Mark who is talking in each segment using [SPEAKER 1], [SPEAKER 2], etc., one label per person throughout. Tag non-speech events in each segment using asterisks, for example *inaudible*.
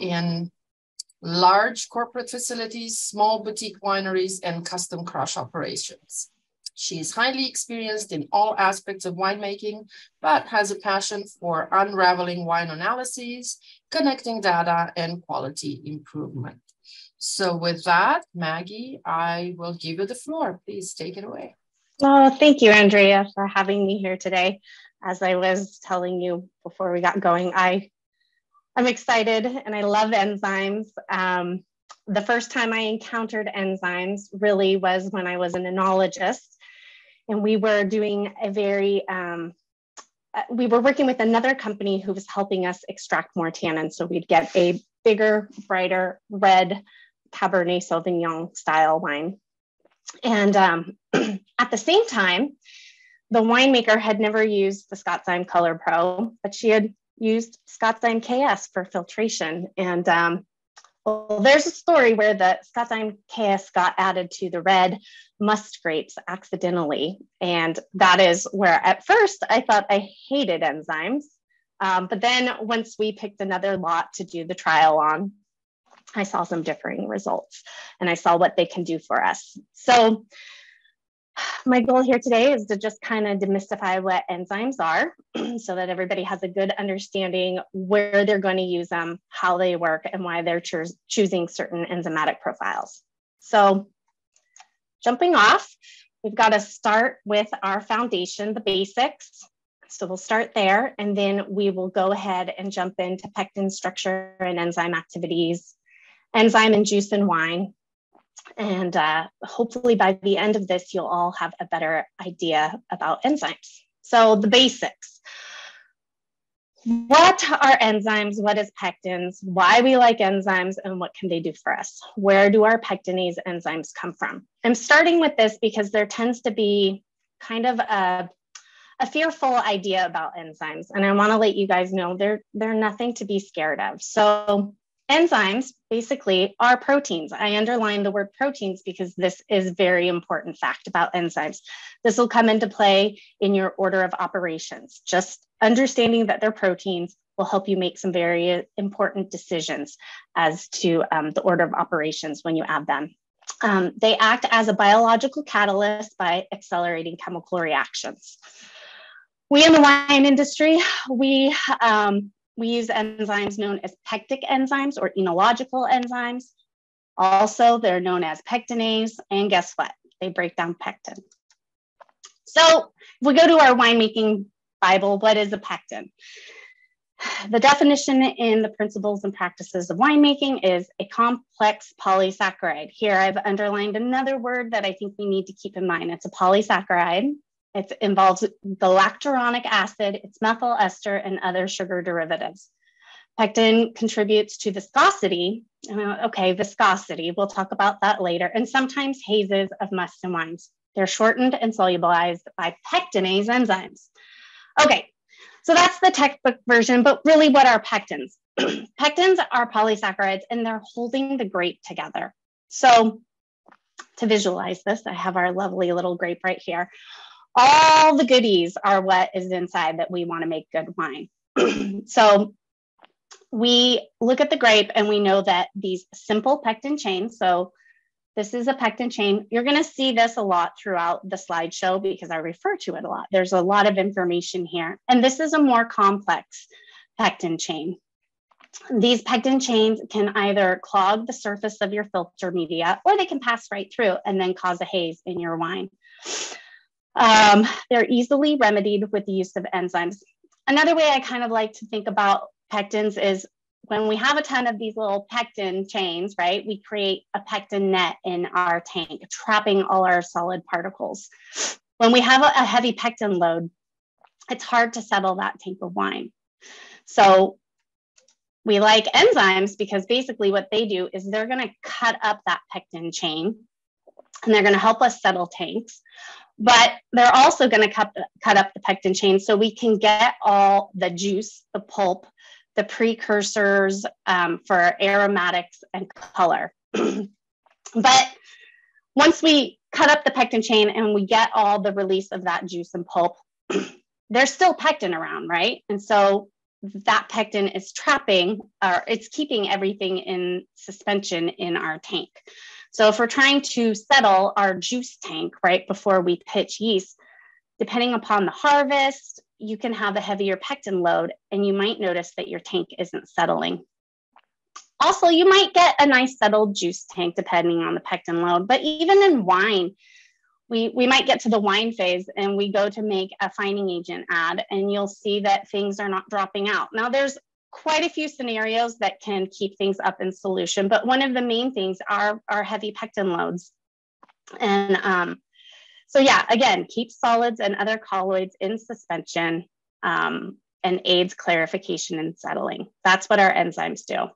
[SPEAKER 1] in large corporate facilities, small boutique wineries, and custom crush operations. She is highly experienced in all aspects of winemaking, but has a passion for unraveling wine analyses, connecting data, and quality improvement. So with that, Maggie, I will give you the floor. Please take it away.
[SPEAKER 2] Oh, thank you, Andrea, for having me here today. As I was telling you before we got going, I I'm excited and I love enzymes. Um, the first time I encountered enzymes really was when I was an enologist and we were doing a very um, uh, we were working with another company who was helping us extract more tannin so we'd get a bigger brighter red cabernet sauvignon style wine and um, *clears throat* at the same time the winemaker had never used the Scottzyme Color Pro, but she had used Scottzyme KS for filtration. And um, well, there's a story where the Scottzyme KS got added to the red must grapes accidentally. And that is where at first I thought I hated enzymes. Um, but then once we picked another lot to do the trial on, I saw some differing results and I saw what they can do for us. So my goal here today is to just kind of demystify what enzymes are *clears throat* so that everybody has a good understanding where they're going to use them, how they work, and why they're cho choosing certain enzymatic profiles. So jumping off, we've got to start with our foundation, the basics. So we'll start there, and then we will go ahead and jump into pectin structure and enzyme activities, enzyme and juice and wine, and uh, hopefully by the end of this, you'll all have a better idea about enzymes. So the basics. What are enzymes? What is pectins? Why we like enzymes and what can they do for us? Where do our pectinase enzymes come from? I'm starting with this because there tends to be kind of a, a fearful idea about enzymes. And I wanna let you guys know they're, they're nothing to be scared of. So enzymes basically are proteins. I underline the word proteins because this is very important fact about enzymes. This will come into play in your order of operations. Just understanding that they're proteins will help you make some very important decisions as to um, the order of operations when you add them. Um, they act as a biological catalyst by accelerating chemical reactions. We in the wine industry, we um, we use enzymes known as pectic enzymes or enological enzymes. Also, they're known as pectinase, and guess what? They break down pectin. So if we go to our winemaking Bible, what is a pectin? The definition in the principles and practices of winemaking is a complex polysaccharide. Here I've underlined another word that I think we need to keep in mind. It's a polysaccharide. It involves the lacturonic acid, its methyl ester, and other sugar derivatives. Pectin contributes to viscosity. Okay, viscosity, we'll talk about that later, and sometimes hazes of musts and wines. They're shortened and solubilized by pectinase enzymes. Okay, so that's the textbook version, but really what are pectins? *clears throat* pectins are polysaccharides and they're holding the grape together. So to visualize this, I have our lovely little grape right here all the goodies are what is inside that we want to make good wine. *clears throat* so we look at the grape and we know that these simple pectin chains, so this is a pectin chain. You're going to see this a lot throughout the slideshow because I refer to it a lot. There's a lot of information here. And this is a more complex pectin chain. These pectin chains can either clog the surface of your filter media or they can pass right through and then cause a haze in your wine. Um, they're easily remedied with the use of enzymes. Another way I kind of like to think about pectins is when we have a ton of these little pectin chains, right, we create a pectin net in our tank, trapping all our solid particles. When we have a, a heavy pectin load, it's hard to settle that tank of wine. So we like enzymes because basically what they do is they're going to cut up that pectin chain and they're going to help us settle tanks but they're also going to cut, cut up the pectin chain so we can get all the juice, the pulp, the precursors um, for aromatics and color. *clears throat* but once we cut up the pectin chain and we get all the release of that juice and pulp, *clears throat* there's still pectin around, right? And so that pectin is trapping or it's keeping everything in suspension in our tank. So if we're trying to settle our juice tank right before we pitch yeast, depending upon the harvest, you can have a heavier pectin load and you might notice that your tank isn't settling. Also, you might get a nice settled juice tank depending on the pectin load, but even in wine, we, we might get to the wine phase and we go to make a fining agent add and you'll see that things are not dropping out. Now there's quite a few scenarios that can keep things up in solution, but one of the main things are, are heavy pectin loads. And um, so yeah, again, keep solids and other colloids in suspension um, and aids clarification and settling. That's what our enzymes do.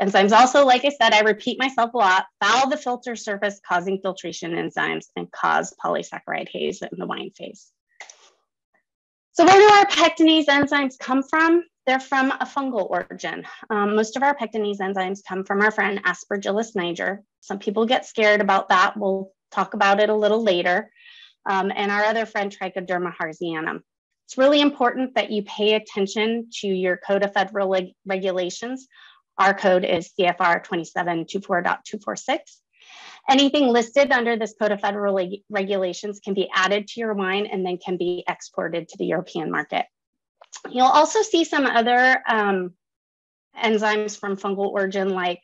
[SPEAKER 2] Enzymes also, like I said, I repeat myself a lot, foul the filter surface, causing filtration enzymes and cause polysaccharide haze in the wine phase. So where do our pectinase enzymes come from? They're from a fungal origin. Um, most of our pectinase enzymes come from our friend Aspergillus niger. Some people get scared about that. We'll talk about it a little later. Um, and our other friend Trichoderma harzianum. It's really important that you pay attention to your Code of Federal regulations our code is CFR 2724.246. Anything listed under this Code of Federal Regulations can be added to your wine and then can be exported to the European market. You'll also see some other um, enzymes from fungal origin like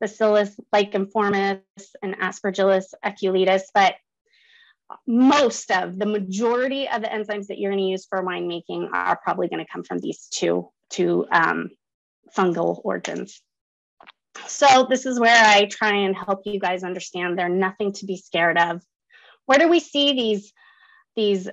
[SPEAKER 2] Bacillus licheniformis and Aspergillus aculeatus, but most of the majority of the enzymes that you're going to use for winemaking are probably going to come from these two, two um, fungal origins. So this is where I try and help you guys understand they're nothing to be scared of. Where do we see these, these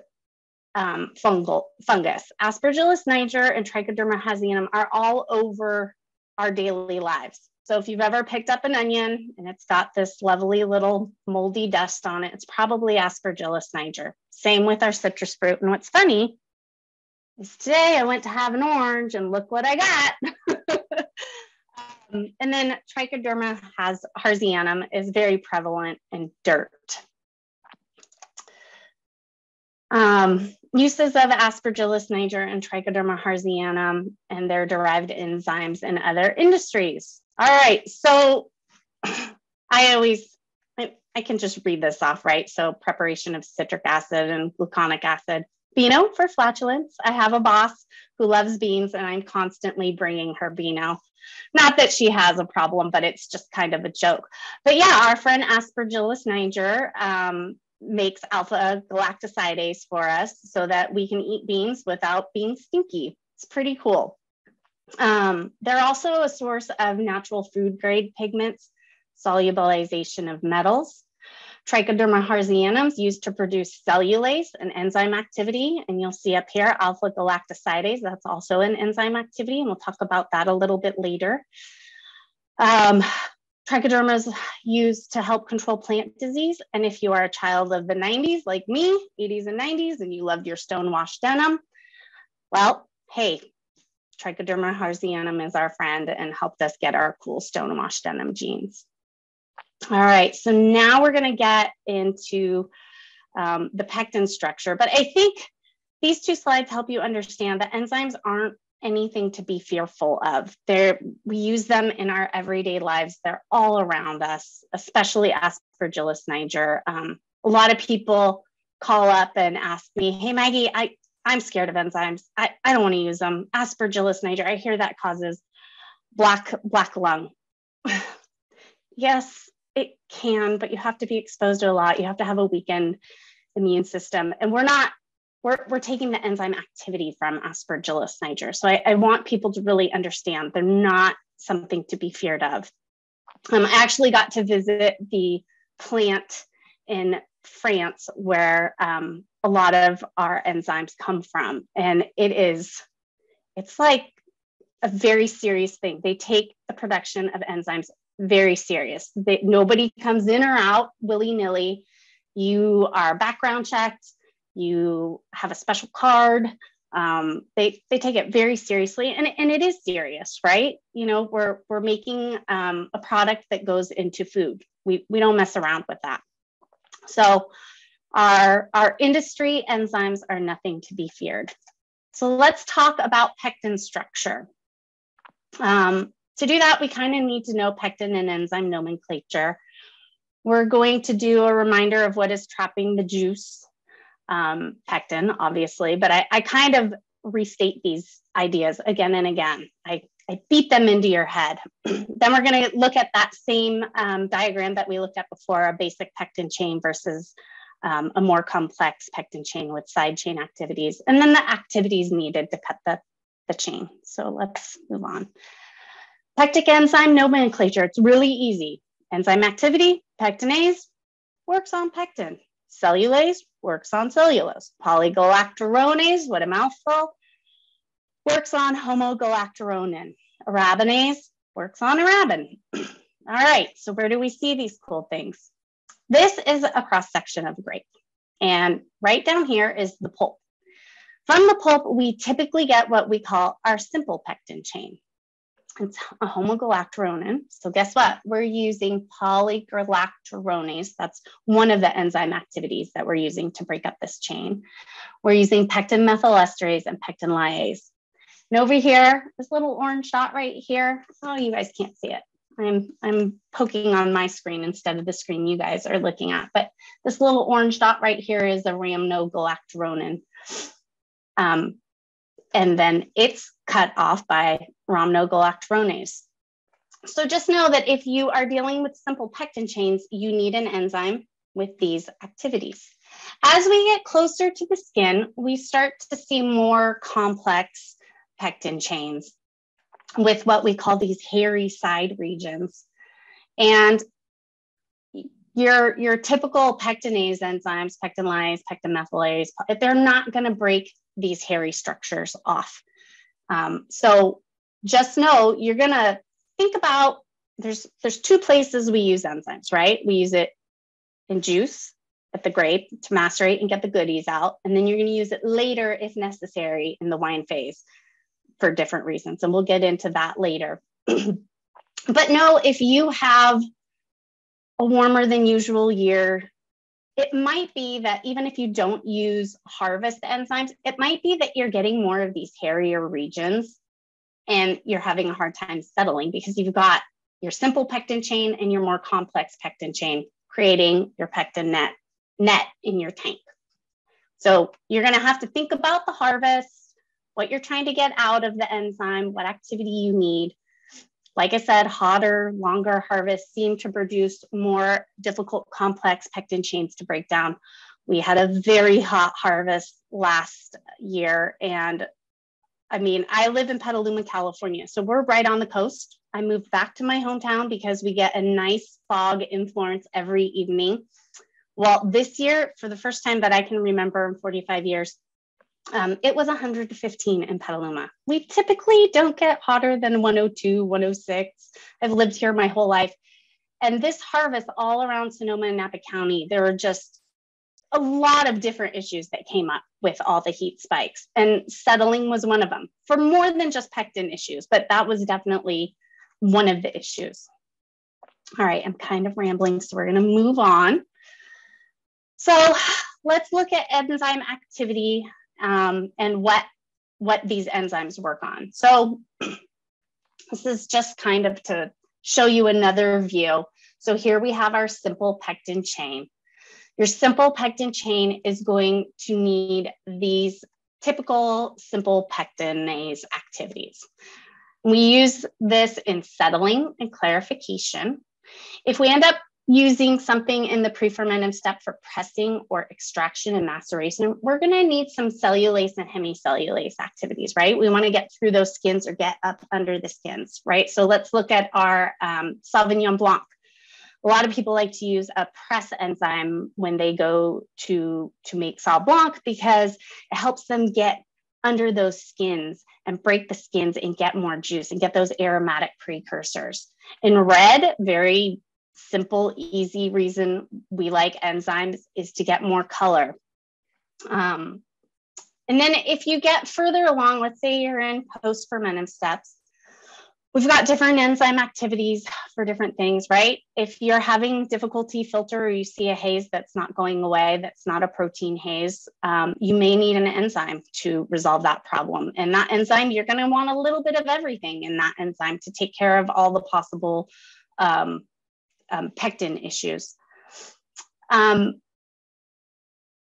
[SPEAKER 2] um, fungal fungus? Aspergillus niger and Trichoderma harzianum are all over our daily lives. So if you've ever picked up an onion and it's got this lovely little moldy dust on it, it's probably Aspergillus niger. Same with our citrus fruit. And what's funny is today I went to have an orange and look what I got. *laughs* um, and then trichoderma has harzianum is very prevalent in dirt. Um, uses of aspergillus niger and trichoderma harzianum and their derived enzymes in other industries. All right, so *clears throat* I always, I, I can just read this off, right? So preparation of citric acid and gluconic acid Beano for flatulence. I have a boss who loves beans and I'm constantly bringing her Beano. Not that she has a problem, but it's just kind of a joke. But yeah, our friend Aspergillus niger um, makes alpha galactosidase for us so that we can eat beans without being stinky. It's pretty cool. Um, they're also a source of natural food grade pigments, solubilization of metals, Trichoderma harzianum is used to produce cellulase, an enzyme activity. And you'll see up here alpha galactosidase, that's also an enzyme activity. And we'll talk about that a little bit later. Um, trichoderma is used to help control plant disease. And if you are a child of the 90s, like me, 80s and 90s, and you loved your stonewash denim, well, hey, Trichoderma harzianum is our friend and helped us get our cool stonewash denim jeans. All right, so now we're going to get into um, the pectin structure, but I think these two slides help you understand that enzymes aren't anything to be fearful of. They're, we use them in our everyday lives. They're all around us, especially Aspergillus niger. Um, a lot of people call up and ask me, hey, Maggie, I, I'm scared of enzymes. I, I don't want to use them. Aspergillus niger, I hear that causes black, black lung. *sighs* yes, it can, but you have to be exposed to a lot. You have to have a weakened immune system. And we're not, we're, we're taking the enzyme activity from Aspergillus niger. So I, I want people to really understand they're not something to be feared of. Um, I actually got to visit the plant in France where um, a lot of our enzymes come from. And it is, it's like a very serious thing. They take the production of enzymes very serious. They, nobody comes in or out willy nilly. You are background checked. You have a special card. Um, they they take it very seriously, and and it is serious, right? You know, we're we're making um, a product that goes into food. We we don't mess around with that. So, our our industry enzymes are nothing to be feared. So let's talk about pectin structure. Um, to do that, we kind of need to know pectin and enzyme nomenclature. We're going to do a reminder of what is trapping the juice, um, pectin, obviously, but I, I kind of restate these ideas again and again. I, I beat them into your head. *clears throat* then we're going to look at that same um, diagram that we looked at before, a basic pectin chain versus um, a more complex pectin chain with side chain activities, and then the activities needed to cut the, the chain. So let's move on. Pectic enzyme nomenclature, it's really easy. Enzyme activity, pectinase works on pectin. Cellulase works on cellulose. Polygalacturonase, what a mouthful, works on homogalacturonan. Arabinase works on arabin. *clears throat* All right, so where do we see these cool things? This is a cross section of a grape. And right down here is the pulp. From the pulp, we typically get what we call our simple pectin chain. It's a homogalacturonan. So guess what? We're using polygalacturonase. That's one of the enzyme activities that we're using to break up this chain. We're using pectin methylesterase and pectin lyase. And over here, this little orange dot right here, oh, you guys can't see it. I'm, I'm poking on my screen instead of the screen you guys are looking at. But this little orange dot right here is a rhamnogalacturonan. Um, and then it's cut off by rhamnogalacturonase. So just know that if you are dealing with simple pectin chains, you need an enzyme with these activities. As we get closer to the skin, we start to see more complex pectin chains with what we call these hairy side regions. And your, your typical pectinase enzymes, pectin lyase, pectin methylase, they're not going to break these hairy structures off. Um, so just know you're going to think about there's there's two places we use enzymes, right? We use it in juice at the grape to macerate and get the goodies out, and then you're going to use it later if necessary in the wine phase for different reasons, and we'll get into that later. *clears throat* but no, if you have a warmer than usual year, it might be that even if you don't use harvest enzymes, it might be that you're getting more of these hairier regions and you're having a hard time settling because you've got your simple pectin chain and your more complex pectin chain creating your pectin net net in your tank. So you're going to have to think about the harvest, what you're trying to get out of the enzyme, what activity you need, like I said, hotter, longer harvests seem to produce more difficult, complex pectin chains to break down. We had a very hot harvest last year. And I mean, I live in Petaluma, California. So we're right on the coast. I moved back to my hometown because we get a nice fog influence every evening. Well, this year, for the first time that I can remember in 45 years, um, it was 115 in Petaluma. We typically don't get hotter than 102, 106. I've lived here my whole life. And this harvest all around Sonoma and Napa County, there were just a lot of different issues that came up with all the heat spikes. And settling was one of them for more than just pectin issues, but that was definitely one of the issues. All right, I'm kind of rambling, so we're going to move on. So let's look at enzyme activity um, and what what these enzymes work on. So *clears throat* this is just kind of to show you another view. So here we have our simple pectin chain. Your simple pectin chain is going to need these typical simple pectinase activities. We use this in settling and clarification. If we end up using something in the pre-fermentive step for pressing or extraction and maceration, we're going to need some cellulase and hemicellulase activities, right? We want to get through those skins or get up under the skins, right? So let's look at our um, Sauvignon Blanc. A lot of people like to use a press enzyme when they go to, to make Sauv Blanc because it helps them get under those skins and break the skins and get more juice and get those aromatic precursors. In red, very simple, easy reason we like enzymes is to get more color. Um, and then if you get further along, let's say you're in post fermentive steps, we've got different enzyme activities for for different things, right? If you're having difficulty filter or you see a haze that's not going away, that's not a protein haze, um, you may need an enzyme to resolve that problem. And that enzyme, you're going to want a little bit of everything in that enzyme to take care of all the possible um, um, pectin issues. Um,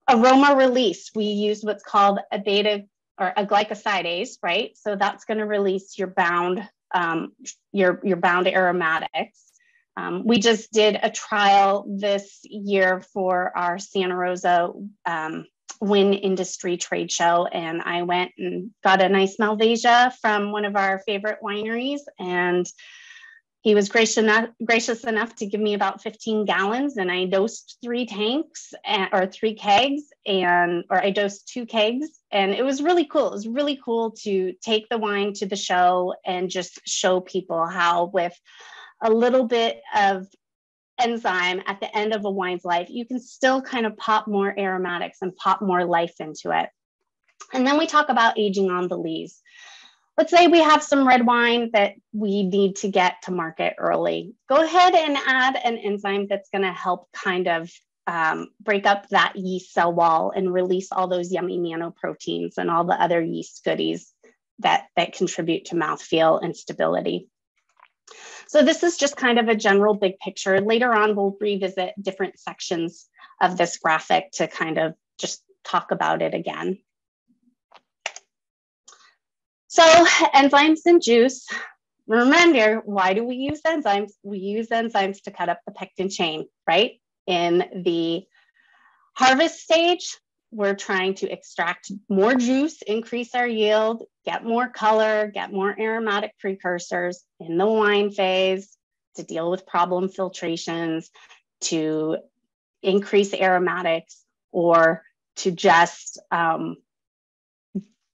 [SPEAKER 2] aroma release, we use what's called a beta or a glycosidase, right? So that's going to release your bound um, your, your bound aromatics. Um, we just did a trial this year for our Santa Rosa um, Wine Industry Trade Show, and I went and got a nice Malvasia from one of our favorite wineries, and he was gracious enough, gracious enough to give me about 15 gallons and i dosed three tanks and, or three kegs and or i dosed two kegs and it was really cool. It was really cool to take the wine to the show and just show people how with a little bit of enzyme at the end of a wine's life you can still kind of pop more aromatics and pop more life into it. And then we talk about aging on the lees let's say we have some red wine that we need to get to market early. Go ahead and add an enzyme that's going to help kind of um, break up that yeast cell wall and release all those yummy mannoproteins and all the other yeast goodies that, that contribute to mouthfeel and stability. So this is just kind of a general big picture. Later on, we'll revisit different sections of this graphic to kind of just talk about it again. So enzymes in juice, remember, why do we use enzymes? We use enzymes to cut up the pectin chain, right? In the harvest stage, we're trying to extract more juice, increase our yield, get more color, get more aromatic precursors in the wine phase to deal with problem filtrations, to increase aromatics, or to just um,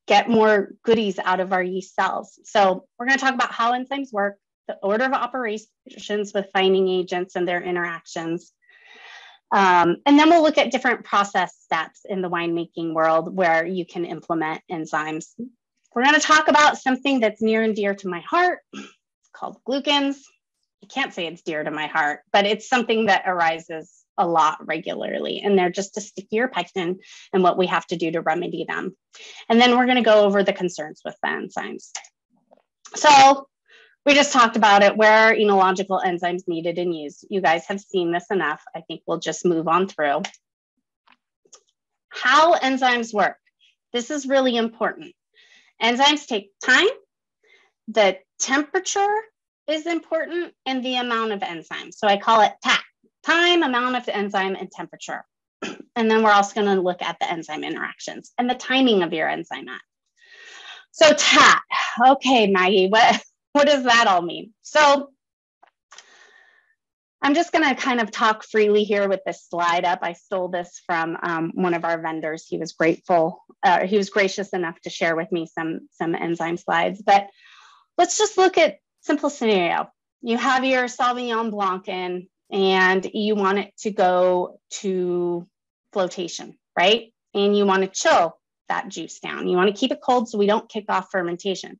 [SPEAKER 2] get more goodies out of our yeast cells. So we're going to talk about how enzymes work, the order of operations with fining agents and their interactions. Um, and then we'll look at different process steps in the winemaking world where you can implement enzymes. We're going to talk about something that's near and dear to my heart. It's called glucans. I can't say it's dear to my heart, but it's something that arises a lot regularly, and they're just a stickier pectin and what we have to do to remedy them. And then we're going to go over the concerns with the enzymes. So we just talked about it. Where are enological enzymes needed and used? You guys have seen this enough. I think we'll just move on through. How enzymes work. This is really important. Enzymes take time. The temperature is important and the amount of enzymes. So I call it TAT time, amount of the enzyme, and temperature. *clears throat* And then we're also going to look at the enzyme interactions and the timing of your enzyme at. So TAT. Okay, Maggie, what, *laughs* what does that all mean? So I'm just going to kind of talk freely here with this slide up. I stole this from um, one of our vendors. He was grateful. Uh, he was gracious enough to share with me some, some enzyme slides. But let's just look at simple scenario. You have your Sauvignon Blanc in, and you want it to go to flotation, right? And you want to chill that juice down. You want to keep it cold so we don't kick off fermentation.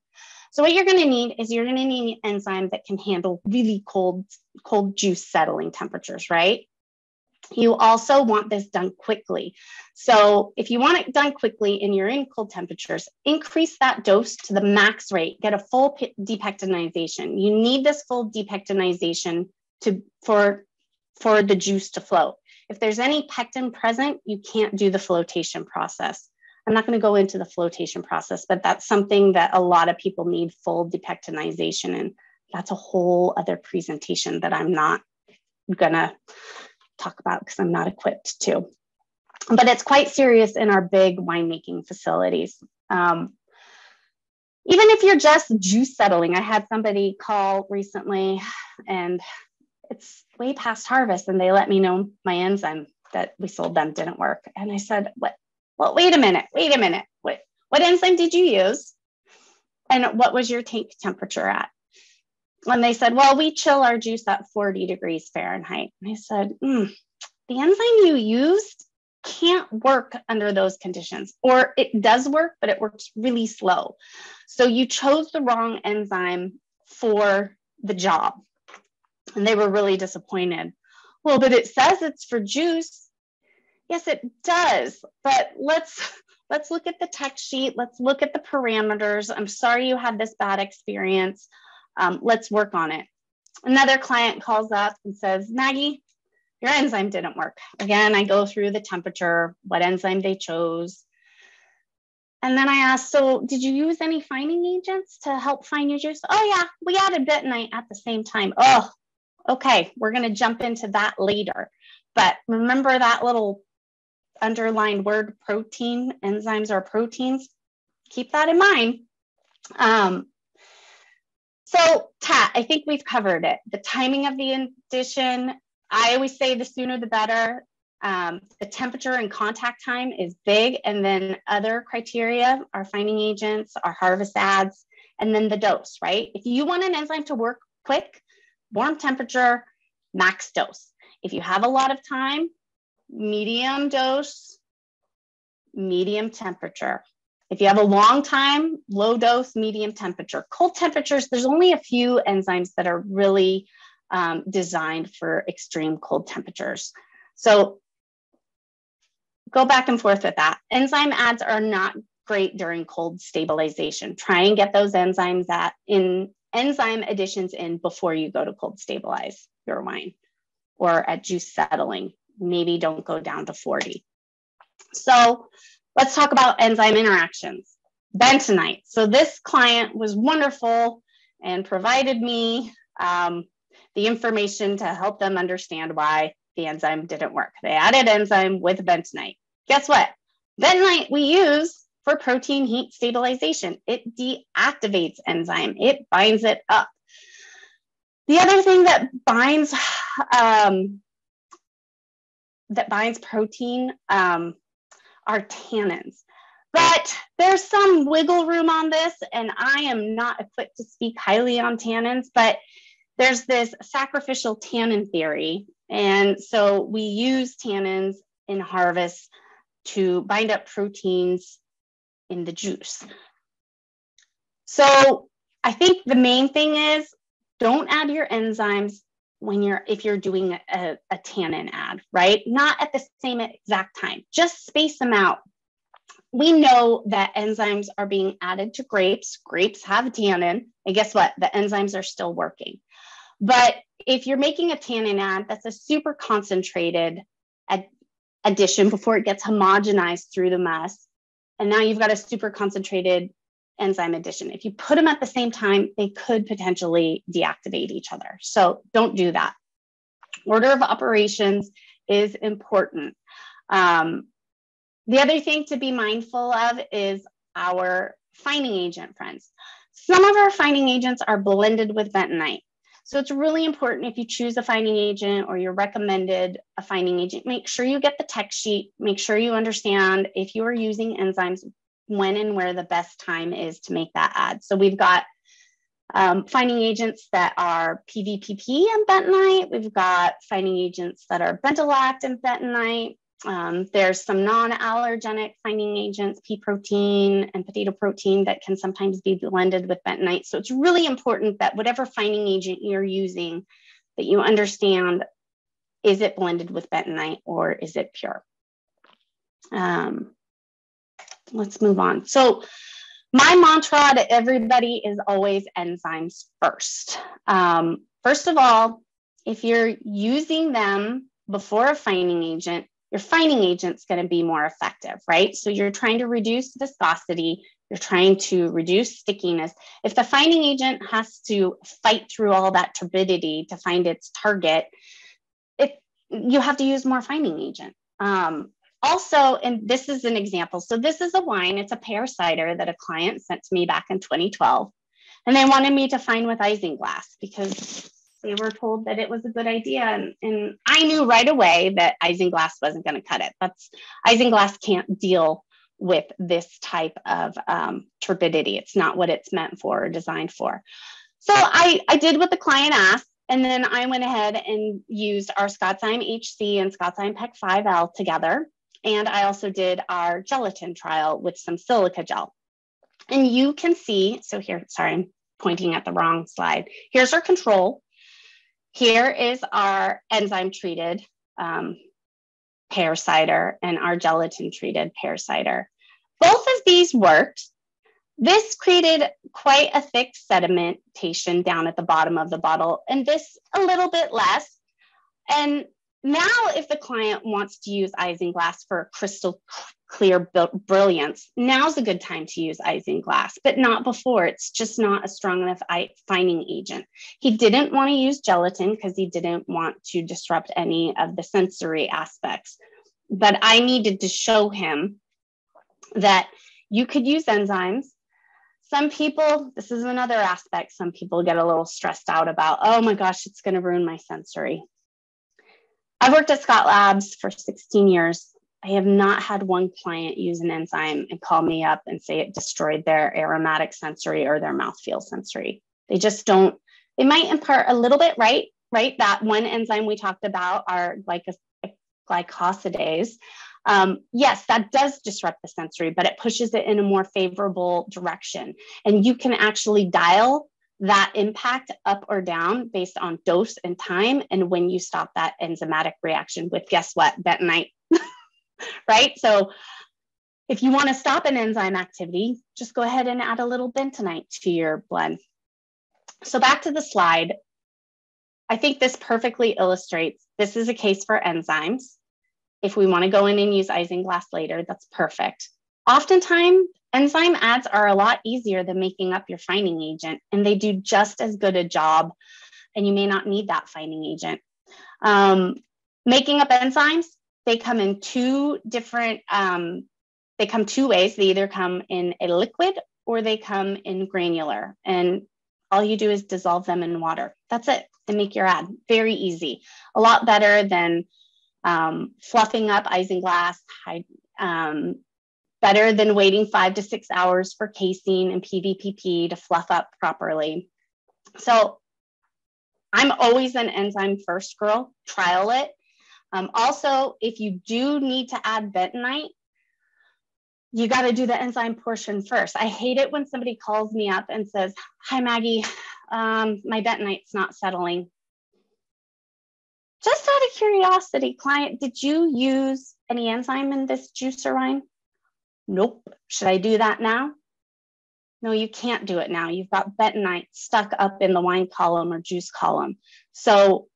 [SPEAKER 2] So what you're going to need is you're going to need an enzyme that can handle really cold, cold juice settling temperatures, right? You also want this done quickly. So if you want it done quickly and you're in cold temperatures, increase that dose to the max rate, get a full depectinization. You need this full depectinization to for for the juice to float. If there's any pectin present, you can't do the flotation process. I'm not going to go into the flotation process, but that's something that a lot of people need full depectinization. And that's a whole other presentation that I'm not going to talk about because I'm not equipped to. But it's quite serious in our big winemaking facilities. Um, even if you're just juice settling, I had somebody call recently and it's way past harvest and they let me know my enzyme that we sold them didn't work. And I said, what? Well, wait a minute, wait a minute. What, what enzyme did you use? And what was your tank temperature at? And they said, well, we chill our juice at 40 degrees Fahrenheit. And I said, mm, the enzyme you used can't work under those conditions, or it does work, but it works really slow. So you chose the wrong enzyme for the job. And they were really disappointed. Well, but it says it's for juice. Yes, it does. But let's let's look at the text sheet. Let's look at the parameters. I'm sorry you had this bad experience. Um, let's work on it. Another client calls up and says, Maggie, your enzyme didn't work. Again, I go through the temperature, what enzyme they chose. And then I ask, so did you use any fining agents to help find your juice? Oh yeah, we added bentonite at the same time. Oh, okay, we're gonna jump into that later. But remember that little underlined word protein, enzymes are proteins. Keep that in mind. Um, so TAT, I think we've covered it. The timing of the addition, I always say the sooner the better. Um, the temperature and contact time is big. And then other criteria are fining agents, our harvest ads, and then the dose, right? If you want an enzyme to work quick, warm temperature, max dose. If you have a lot of time, medium dose, medium temperature. If you have a long time, low dose, medium temperature. Cold temperatures, there's only a few enzymes that are really um, designed for extreme cold temperatures. So go back and forth with that. Enzyme ads are not great during cold stabilization. Try and get those enzymes at in enzyme additions in before you go to cold stabilize your wine or at juice settling. Maybe don't go down to 40. So let's talk about enzyme interactions. Bentonite. So this client was wonderful and provided me um, the information to help them understand why the enzyme didn't work. They added enzyme with bentonite. Guess what? Bentonite we use for protein heat stabilization. It deactivates enzyme, it binds it up. The other thing that binds um, that binds protein um, are tannins. But there's some wiggle room on this, and I am not equipped to speak highly on tannins, but there's this sacrificial tannin theory. And so we use tannins in harvest to bind up proteins in the juice. So I think the main thing is don't add your enzymes when you're if you're doing a, a tannin ad, right? Not at the same exact time. Just space them out. We know that enzymes are being added to grapes. Grapes have tannin, and guess what? The enzymes are still working. But if you're making a tannin ad, that's a super concentrated ad- addition before it gets homogenized through the mess. And now you've got a super concentrated enzyme addition. If you put them at the same time, they could potentially deactivate each other. So don't do that. Order of operations is important. Um, the other thing to be mindful of is our fining agent friends. Some of our fining agents are blended with bentonite. So it's really important if you choose a fining agent or you're recommended a fining agent, make sure you get the tech sheet, make sure you understand if you are using enzymes, when and where the best time is to make that ad. So we've got um, fining agents that are PVPP and bentonite. We've got fining agents that are Bentolact and bentonite. Um, there's some non-allergenic fining agents, pea protein and potato protein that can sometimes be blended with bentonite. So it's really important that whatever fining agent you're using, that you understand, is it blended with bentonite or is it pure? Um, let's move on. So my mantra to everybody is always enzymes first. Um, first of all, if you're using them before a fining agent, your fining agent's going to be more effective, right? So you're trying to reduce viscosity, you're trying to reduce stickiness. If the fining agent has to fight through all that turbidity to find its target, it you have to use more fining agent. Um, also, and this is an example. So this is a wine. It's a pear cider that a client sent to me back in 2012, and they wanted me to find with isinglass because they were told that it was a good idea. And, and I knew right away that isinglass wasn't going to cut it. That's isinglass can't deal with this type of um, turbidity. It's not what it's meant for or designed for. So I, I did what the client asked. And then I went ahead and used our Scottzyme HC and Scottzyme PEC 5L together. And I also did our gelatin trial with some silica gel. And you can see, so here, sorry, I'm pointing at the wrong slide. Here's our control. Here is our enzyme treated um, pear cider and our gelatin treated pear cider. Both of these worked. This created quite a thick sedimentation down at the bottom of the bottle, and this a little bit less. And now, if the client wants to use isinglass for crystal clear brilliance, now's a good time to use isinglass, but not before. It's just not a strong enough fining agent. He didn't want to use gelatin because he didn't want to disrupt any of the sensory aspects. But I needed to show him that you could use enzymes. Some people, this is another aspect, some people get a little stressed out about, oh my gosh, it's going to ruin my sensory. I've worked at Scott Labs for 16 years. I have not had one client use an enzyme and call me up and say it destroyed their aromatic sensory or their mouthfeel sensory. They just don't, they might impart a little bit, right? Right? That one enzyme we talked about, our like a glycosidase. Um, yes, that does disrupt the sensory, but it pushes it in a more favorable direction. And you can actually dial that impact up or down based on dose and time and when you stop that enzymatic reaction with guess what? Bentonite *laughs* right? So if you want to stop an enzyme activity just go ahead and add a little bentonite to your blend so back to the slide. I think this perfectly illustrates this is a case for enzymes. If we want to go in and use isinglass later that's perfect oftentimes Enzyme ads are a lot easier than making up your fining agent, and they do just as good a job. And you may not need that fining agent. Um, making up enzymes, they come in two different. Um, they come two ways. They either come in a liquid or they come in granular, and all you do is dissolve them in water. That's it, and make your ad. Very easy. A lot better than um, fluffing up isinglass, um, better than waiting five to six hours for casein and PVPP to fluff up properly. So I'm always an enzyme first girl, trial it. Um, also, if you do need to add bentonite, you got to do the enzyme portion first. I hate it when somebody calls me up and says, Hi, Maggie, um, my bentonite's not settling. Just out of curiosity, client, did you use any enzyme in this juice or wine? Nope. Should I do that now? No, you can't do it now. You've got bentonite stuck up in the wine column or juice column. So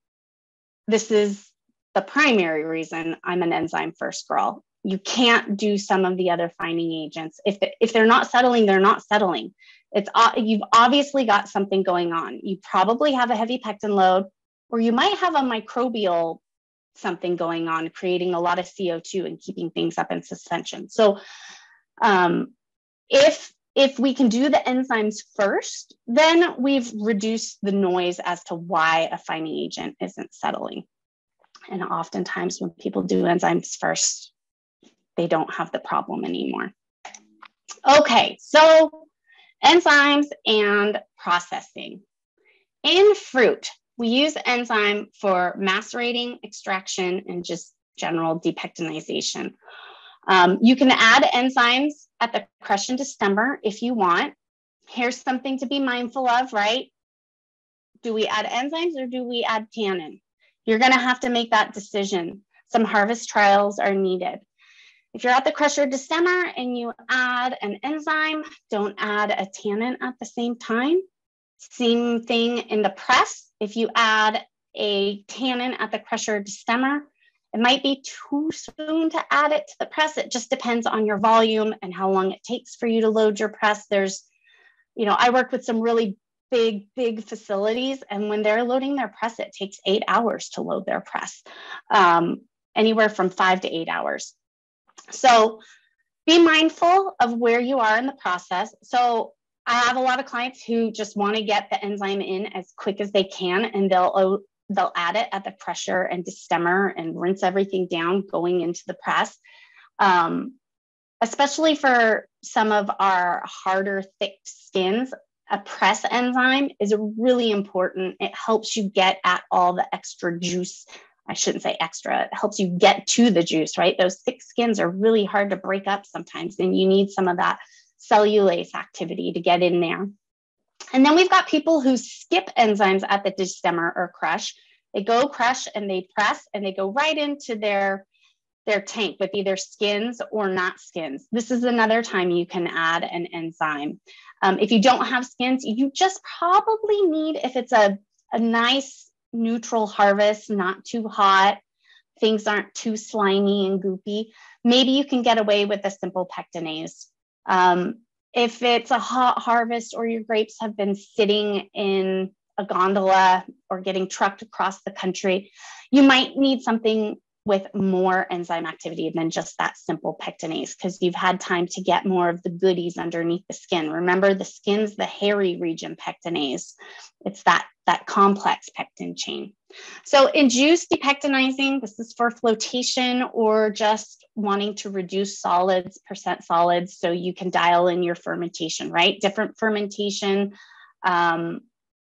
[SPEAKER 2] this is the primary reason I'm an enzyme first girl. You can't do some of the other fining agents. If, if they're not settling, they're not settling. It's you've obviously got something going on. You probably have a heavy pectin load, or you might have a microbial something going on, creating a lot of CO2 and keeping things up in suspension. So um, if if we can do the enzymes first, then we've reduced the noise as to why a fining agent isn't settling. And oftentimes, when people do enzymes first, they don't have the problem anymore. Okay, so enzymes and processing. In fruit, we use enzyme for macerating, extraction, and just general depectinization. Um, you can add enzymes at the crush and destemmer if you want. Here's something to be mindful of, right? Do we add enzymes or do we add tannin? You're going to have to make that decision. Some harvest trials are needed. If you're at the crusher destemmer and you add an enzyme, don't add a tannin at the same time. Same thing in the press. If you add a tannin at the crusher destemmer, it might be too soon to add it to the press. It just depends on your volume and how long it takes for you to load your press. There's, you know, I work with some really big, big facilities, and when they're loading their press, it takes eight hours to load their press, um, anywhere from five to eight hours. So be mindful of where you are in the process. So I have a lot of clients who just want to get the enzyme in as quick as they can, and they'll they'll add it at the crusher and destemmer and rinse everything down going into the press. Um, especially for some of our harder, thick skins, a press enzyme is really important. It helps you get at all the extra juice. I shouldn't say extra, it helps you get to the juice, right? Those thick skins are really hard to break up sometimes, and you need some of that cellulase activity to get in there. And then we've got people who skip enzymes at the destemmer or crush. They go crush and they press and they go right into their their tank with either skins or not skins. This is another time you can add an enzyme. Um, if you don't have skins, you just probably need, if it's a, a nice neutral harvest, not too hot, things aren't too slimy and goopy, maybe you can get away with a simple pectinase. Um, if it's a hot harvest or your grapes have been sitting in a gondola or getting trucked across the country, you might need something with more enzyme activity than just that simple pectinase because you've had time to get more of the goodies underneath the skin. Remember, the skin's the hairy region pectinase. It's that, that complex pectin chain. So in juice depectinizing, this is for flotation or just wanting to reduce solids, percent solids, so you can dial in your fermentation, right? Different fermentation um,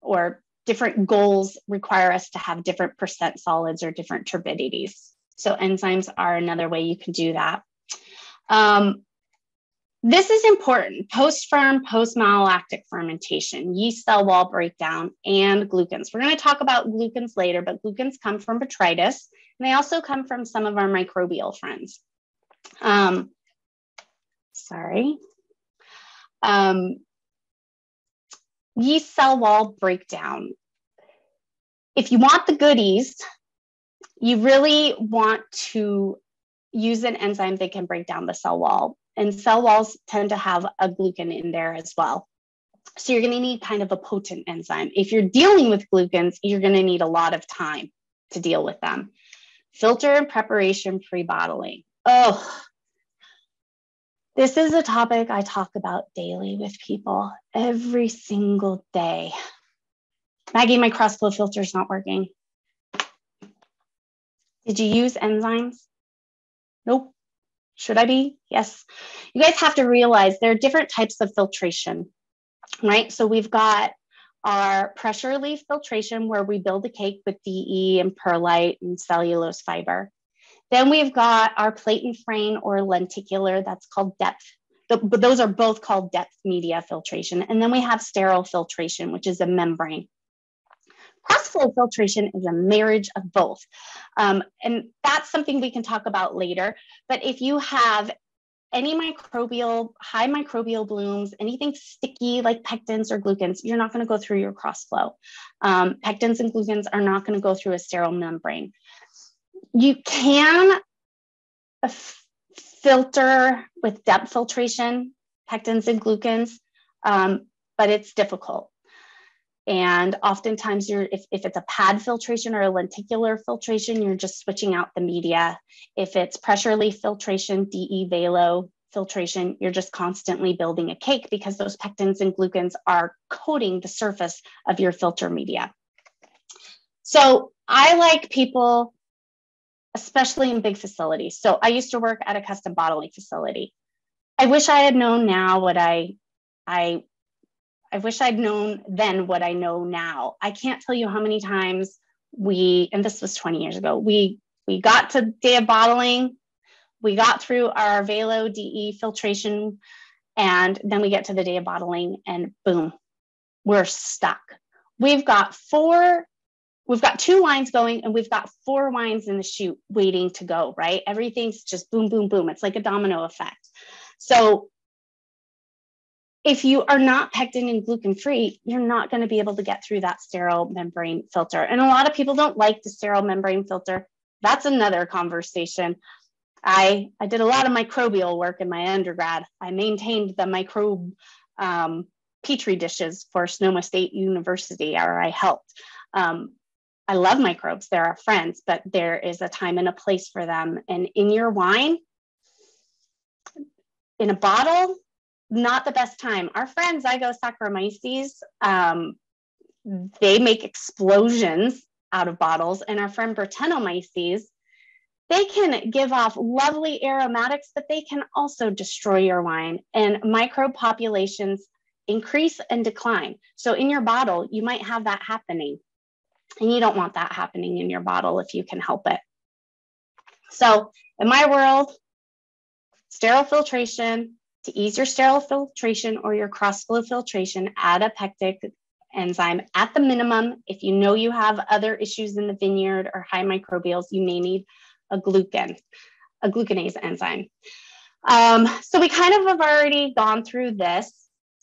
[SPEAKER 2] or different goals require us to have different percent solids or different turbidities. So enzymes are another way you can do that. Um, this is important, post-ferm, post-malolactic fermentation, yeast cell wall breakdown, and glucans. We're gonna talk about glucans later, but glucans come from botrytis, and they also come from some of our microbial friends. Um, sorry. Um, yeast cell wall breakdown. If you want the goodies, you really want to use an enzyme that can break down the cell wall. And cell walls tend to have a glucan in there as well. So you're going to need kind of a potent enzyme. If you're dealing with glucans, you're going to need a lot of time to deal with them. Filter and preparation pre bottling. Oh, this is a topic I talk about daily with people every single day. Maggie, my crossflow filter is not working. Did you use enzymes? Nope. Should I be? Yes. You guys have to realize there are different types of filtration, right? So we've got our pressure leaf filtration where we build a cake with DE and perlite and cellulose fiber. Then we've got our plate and frame or lenticular, that's called depth. But those are both called depth media filtration. And then we have sterile filtration, which is a membrane. Cross-flow filtration is a marriage of both. Um, and that's something we can talk about later. But if you have any microbial, high microbial blooms, anything sticky like pectins or glucans, you're not going to go through your cross-flow. Um, pectins and glucans are not going to go through a sterile membrane. You can filter with depth filtration, pectins and glucans, um, but it's difficult. And oftentimes you're, if, if it's a pad filtration or a lenticular filtration, you're just switching out the media. If it's pressure leaf filtration, DE Velo filtration, you're just constantly building a cake because those pectins and glucans are coating the surface of your filter media. So I like people, especially in big facilities. So I used to work at a custom bottling facility. I wish I had known now what I I I wish I'd known then what I know now. I can't tell you how many times we, and this was 20 years ago, we we got to day of bottling, we got through our Velo DE filtration, and then we get to the day of bottling, and boom, we're stuck. We've got four, we've got two wines going, and we've got four wines in the chute waiting to go, right? Everything's just boom, boom, boom. It's like a domino effect. So if you are not pectin and glucan free, you're not going to be able to get through that sterile membrane filter. And a lot of people don't like the sterile membrane filter. That's another conversation. I, I did a lot of microbial work in my undergrad. I maintained the microbe um, petri dishes for Sonoma State University, or I helped. Um, I love microbes, they're our friends, but there is a time and a place for them. And in your wine, in a bottle, not the best time. Our friends Zygosaccharomyces, um, they make explosions out of bottles, and our friend Brettanomyces, they can give off lovely aromatics, but they can also destroy your wine. And microbe populations increase and decline. So in your bottle, you might have that happening. And you don't want that happening in your bottle if you can help it. So in my world, sterile filtration, To ease your sterile filtration or your cross flow filtration, add a pectic enzyme at the minimum. If you know you have other issues in the vineyard or high microbials, you may need a glucan, a glucanase enzyme. Um, so we kind of have already gone through this,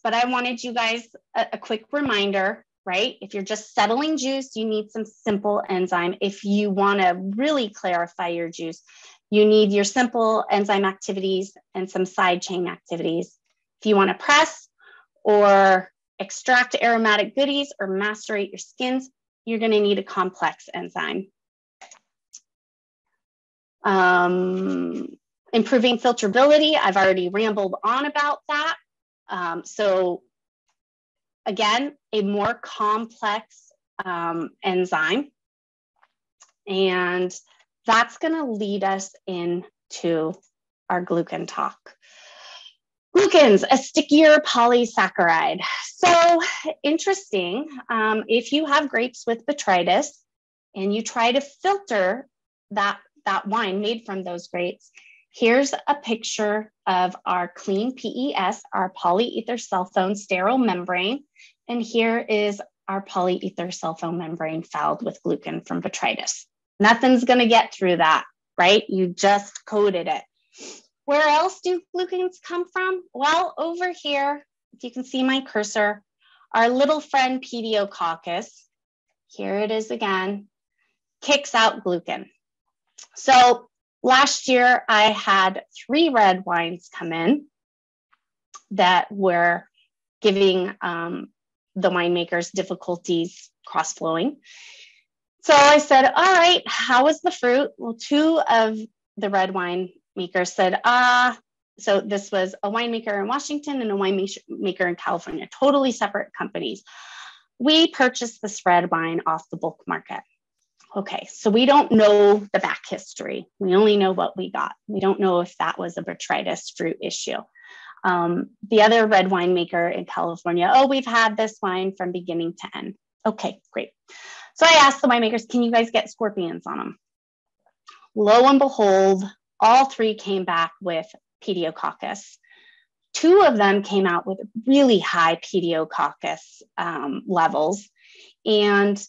[SPEAKER 2] but I wanted you guys a, a quick reminder, right? If you're just settling juice, you need some simple enzyme. If you want to really clarify your juice, you need your simple enzyme activities and some side chain activities. If you want to press or extract aromatic goodies or macerate your skins, you're going to need a complex enzyme. Um, improving filterability, I've already rambled on about that. Um, so again, a more complex um, enzyme. And that's going to lead us into our glucan talk. Glucans, a stickier polysaccharide. So interesting. Um, if you have grapes with botrytis and you try to filter that, that wine made from those grapes, here's a picture of our clean PES, our polyether sulfone sterile membrane. And here is our polyether sulfone membrane fouled with glucan from botrytis. Nothing's going to get through that, right? You just coated it. Where else do glucans come from? Well, over here, if you can see my cursor, our little friend Pediococcus, here it is again, kicks out glucan. So last year I had three red wines come in that were giving um, the winemakers difficulties cross flowing. So I said, All right, how was the fruit? Well, two of the red wine makers said, Ah, so this was a winemaker in Washington and a winemaker in California, totally separate companies. We purchased this red wine off the bulk market. Okay, so we don't know the back history. We only know what we got. We don't know if that was a botrytis fruit issue. Um, the other red winemaker in California, oh, we've had this wine from beginning to end. Okay, great. So I asked the winemakers, can you guys get scorpions on them? Lo and behold, all three came back with pediococcus. Two of them came out with really high pediococcus um, levels. And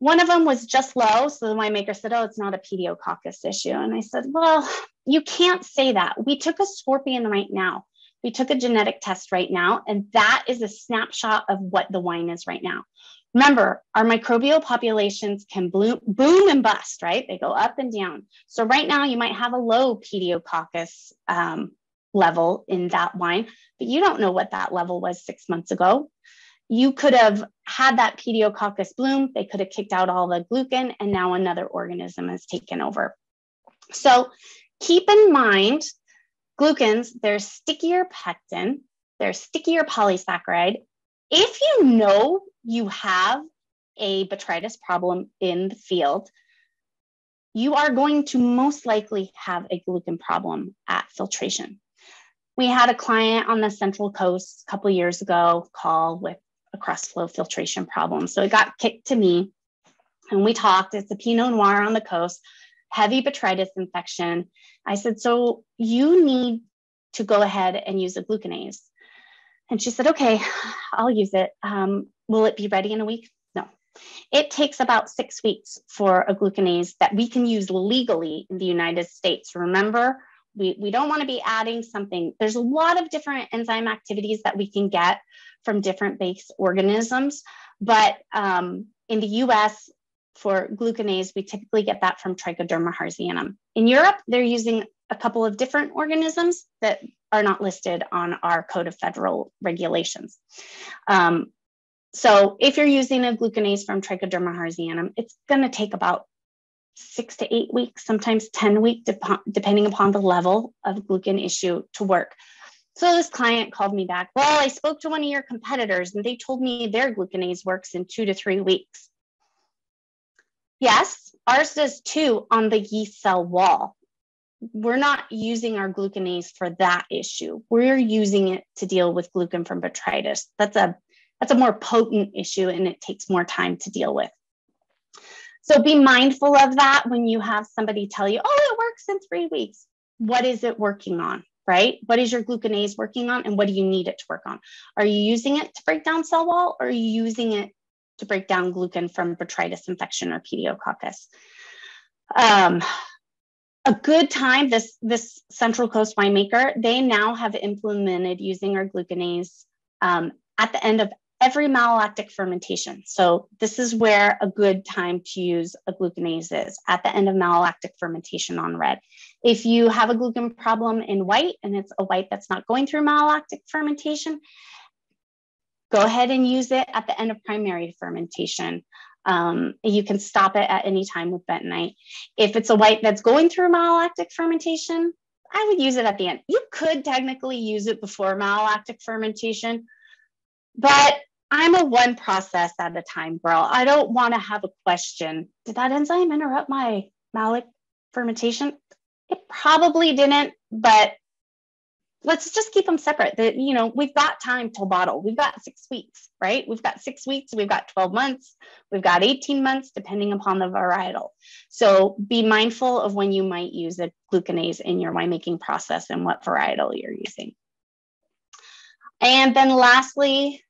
[SPEAKER 2] one of them was just low. So the winemaker said, Oh, it's not a pediococcus issue. And I said, Well, you can't say that. We took a scorpion right now. We took a genetic test right now, and that is a snapshot of what the wine is right now. Remember, our microbial populations can bloom, boom and bust, right? They go up and down. So right now you might have a low pediococcus um, level in that wine, but you don't know what that level was six months ago. You could have had that pediococcus bloom. They could have kicked out all the glucan, and now another organism has taken over. So keep in mind, glucans, they're stickier pectin, they're stickier polysaccharide. If you know you have a botrytis problem in the field, you are going to most likely have a glucan problem at filtration. We had a client on the Central Coast a couple years ago call with a cross flow filtration problem. So it got kicked to me and we talked. It's a Pinot Noir on the coast, heavy botrytis infection. I said, So you need to go ahead and use a glucanase. And she said, Okay, I'll use it. Um, Will it be ready in a week? No. It takes about six weeks for a glucanase that we can use legally in the United States. Remember, we, we don't want to be adding something. There's a lot of different enzyme activities that we can get from different base organisms, but um, in the US, for glucanase, we typically get that from Trichoderma harzianum. In Europe, they're using a couple of different organisms that are not listed on our Code of Federal Regulations. Um, so if you're using a glucanase from Trichoderma harzianum, it's going to take about six to eight weeks, sometimes 10 weeks, depending upon the level of glucan issue to work. So this client called me back. Well, I spoke to one of your competitors and they told me their glucanase works in two to three weeks. Yes, ours does too on the yeast cell wall. We're not using our glucanase for that issue. We're using it to deal with glucan from botrytis. That's a that's a more potent issue and it takes more time to deal with. So be mindful of that when you have somebody tell you, oh, it works in three weeks. What is it working on? right? What is your glucanase working on and what do you need it to work on? Are you using it to break down cell wall or are you using it to break down glucan from botrytis infection or pediococcus? Um, a good time, this, this Central Coast winemaker, they now have implemented using our glucanase um, at the end of every malolactic fermentation. So this is where a good time to use a glucanase is at the end of malolactic fermentation on red. If you have a glucan problem in white and it's a white that's not going through malolactic fermentation, go ahead and use it at the end of primary fermentation. Um, you can stop it at any time with bentonite. If it's a white that's going through malolactic fermentation, I would use it at the end. You could technically use it before malolactic fermentation, but I'm a one process at a time girl. I don't want to have a question. Did that enzyme interrupt my malic fermentation? It probably didn't, but let's just keep them separate. That you know, we've got time to bottle. We've got six weeks, right? We've got six weeks, we've got 12 months, we've got 18 months, depending upon the varietal. So be mindful of when you might use a glucanase in your winemaking process and what varietal you're using. And then lastly,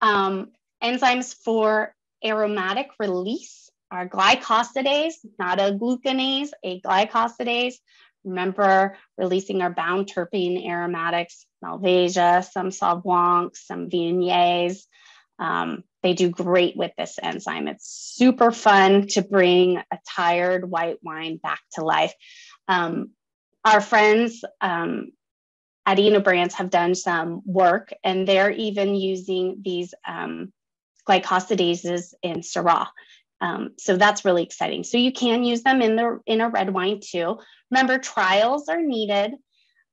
[SPEAKER 2] um, enzymes for aromatic release are glycosidase, not a glucanase, a glycosidase. Remember releasing our bound terpene aromatics, Malvasia, some Sauv some Viogniers. Um, they do great with this enzyme. It's super fun to bring a tired white wine back to life. Um, our friends um, at brands have done some work and they're even using these um, glycosidases in Syrah. Um, so that's really exciting. So you can use them in the in a red wine too. Remember, trials are needed.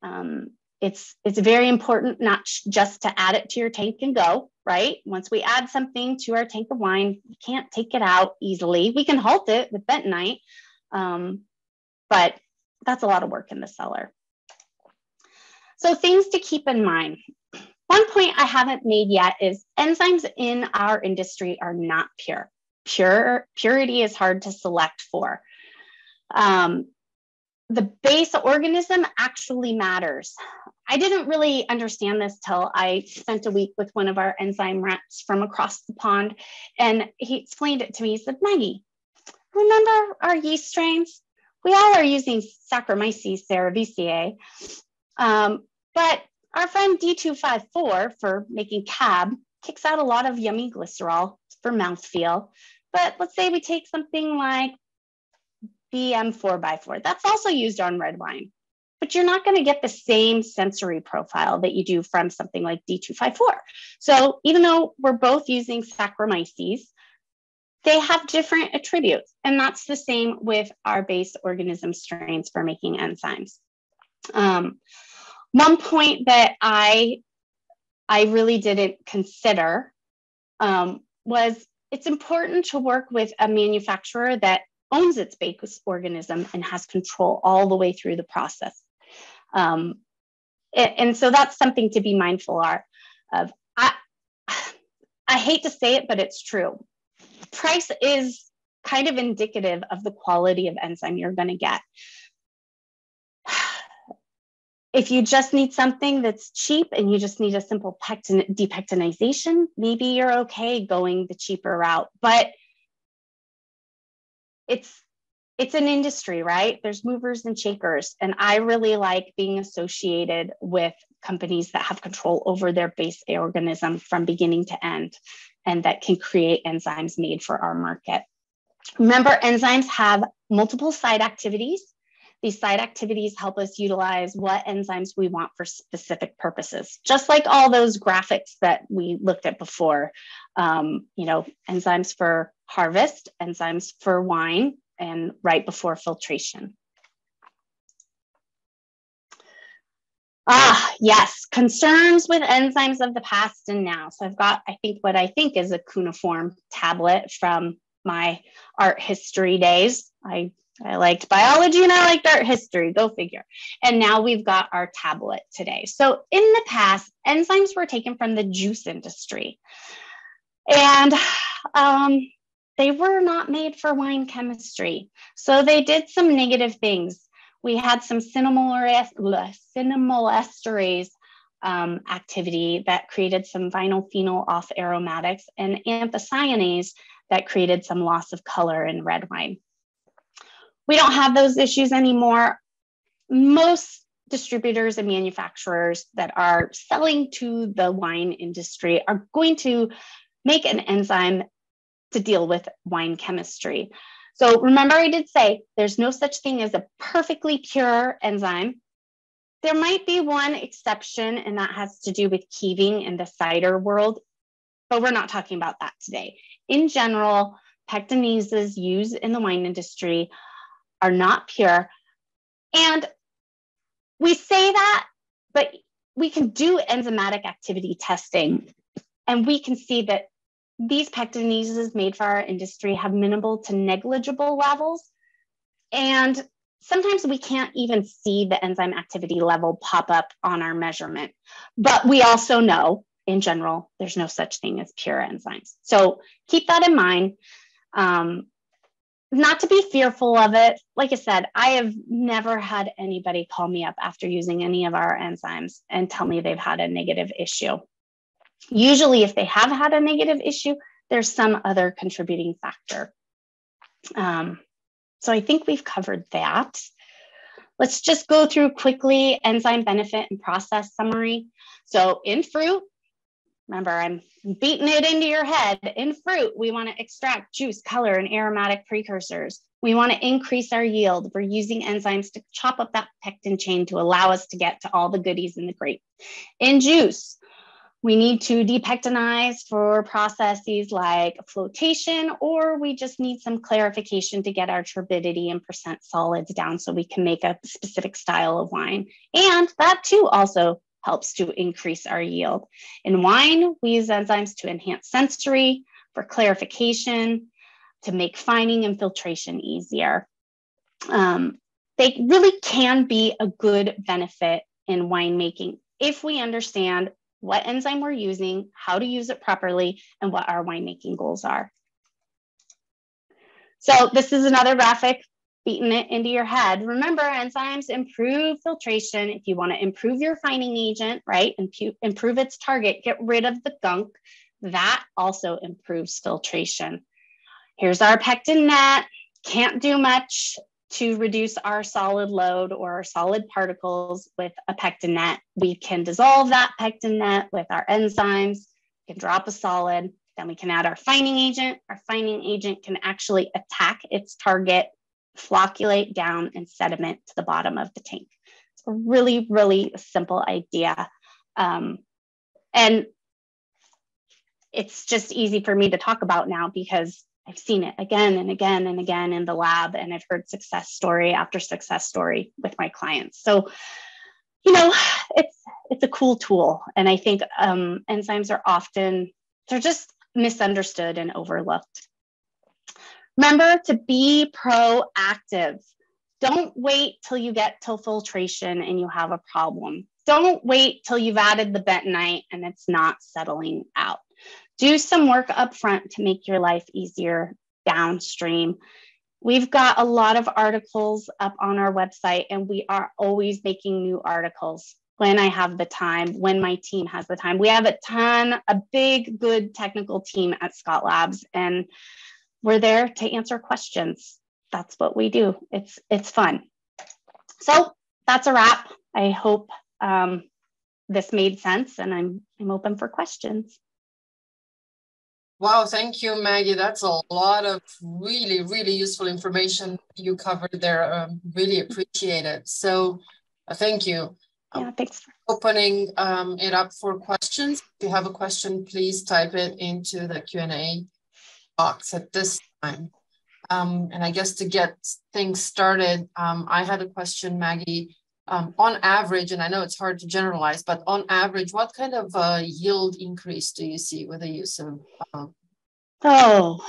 [SPEAKER 2] Um, it's it's very important not just to add it to your tank and go right. Once we add something to our tank of wine, we can't take it out easily. We can halt it with bentonite, um, but that's a lot of work in the cellar. So things to keep in mind. One point I haven't made yet is enzymes in our industry are not pure. Pure purity is hard to select for. Um, the base organism actually matters. I didn't really understand this till I spent a week with one of our enzyme reps from across the pond, and he explained it to me. He said, "Maggie, remember our yeast strains? We all are using Saccharomyces cerevisiae, um, but our friend D254 for making cab kicks out a lot of yummy glycerol for mouthfeel. But let's say we take something like BM4x4. That's also used on red wine, but you're not going to get the same sensory profile that you do from something like D254. So even though we're both using Saccharomyces, they have different attributes. And that's the same with our base organism strains for making enzymes. Um, one point that I I really didn't consider um, was it's important to work with a manufacturer that owns its base organism and has control all the way through the process. Um, and, and, so that's something to be mindful of. I, I hate to say it, but it's true. Price is kind of indicative of the quality of enzyme you're going to get if you just need something that's cheap and you just need a simple pectin- depectinization, maybe you're okay going the cheaper route. But it's it's an industry, right? There's movers and shakers. And I really like being associated with companies that have control over their base organism from beginning to end and that can create enzymes made for our market. Remember, enzymes have multiple side activities these side activities help us utilize what enzymes we want for specific purposes, just like all those graphics that we looked at before. Um, you know, enzymes for harvest, enzymes for wine, and right before filtration. Ah, yes, concerns with enzymes of the past and now. So I've got, I think, what I think is a cuneiform tablet from my art history days. I I liked biology and I liked art history, go figure. And now we've got our tablet today. So in the past, enzymes were taken from the juice industry. And um, they were not made for wine chemistry. So they did some negative things. we had some cinnamolesterase um, activity that created some vinyl phenol off aromatics and anthocyanase that created some loss of color in red wine. We don't have those issues anymore. Most distributors and manufacturers that are selling to the wine industry are going to make an enzyme to deal with wine chemistry. So remember, I did say there's no such thing as a perfectly pure enzyme. There might be one exception, and that has to do with keeving in the cider world, but we're not talking about that today. In general, pectinases used in the wine industry are not pure. And we say that, but we can do enzymatic activity testing, and we can see that these pectinases made for our industry have minimal to negligible levels. And sometimes we can't even see the enzyme activity level pop up on our measurement. But we also know in general, there's no such thing as pure enzymes. So keep that in mind. Um, not to be fearful of it. Like I said, I have never had anybody call me up after using any of our enzymes and tell me they've had a negative issue. Usually, if they have had a negative issue, there's some other contributing factor. Um, so I think we've covered that. Let's just go through quickly enzyme benefit and process summary. So in fruit, remember I'm beating it into your head. In fruit, we want to extract juice, color, and aromatic precursors. We want to increase our yield. We're using enzymes to chop up that pectin chain to allow us to get to all the goodies in the grape. In juice, we need to depectinize for processes like flotation, or we just need some clarification to get our turbidity and percent solids down so we can make a specific style of wine. And that too also helps to increase our yield. In wine, we use enzymes to enhance sensory, for clarification, to make fining and filtration easier. Um, they really can be a good benefit in winemaking if we understand what enzyme we're using, how to use it properly, and what our winemaking goals are. So this is another graphic beating it into your head. Remember, enzymes improve filtration. If you want to improve your fining agent, right, and improve its target, get rid of the gunk, that also improves filtration. Here's our pectin net. Can't do much to reduce our solid load or our solid particles with a pectin net. We can dissolve that pectin net with our enzymes, we can drop a solid, then we can add our fining agent. Our fining agent can actually attack its target, flocculate down and sediment to the bottom of the tank. It's a really, really simple idea. Um, and it's just easy for me to talk about now because I've seen it again and again and again in the lab, and I've heard success story after success story with my clients. So, you know, it's it's a cool tool, and I think um, enzymes are often they're just misunderstood and overlooked. Remember to be proactive. Don't wait till you get to filtration and you have a problem. Don't wait till you've added the bentonite and it's not settling out do some work up front to make your life easier downstream. We've got a lot of articles up on our website, and we are always making new articles when I have the time, when my team has the time. We have a ton, a big, good technical team at Scott Labs, and we're there to answer questions. That's what we do. It's it's fun. So that's a wrap. I hope um, this made sense, and I'm I'm open for questions.
[SPEAKER 1] Wow, thank you, Maggie. That's a lot of really, really useful information you covered there. Um, really appreciate it. So uh, thank you.
[SPEAKER 2] Yeah, thanks.
[SPEAKER 1] Opening um, it up for questions. If you have a question, please type it into the Q&A box at this time. Um, and I guess to get things started, um, I had a question, Maggie um, on average, and I know it's hard to generalize, but on average, what kind of uh, yield increase do you see with the use of? Uh...
[SPEAKER 2] Oh,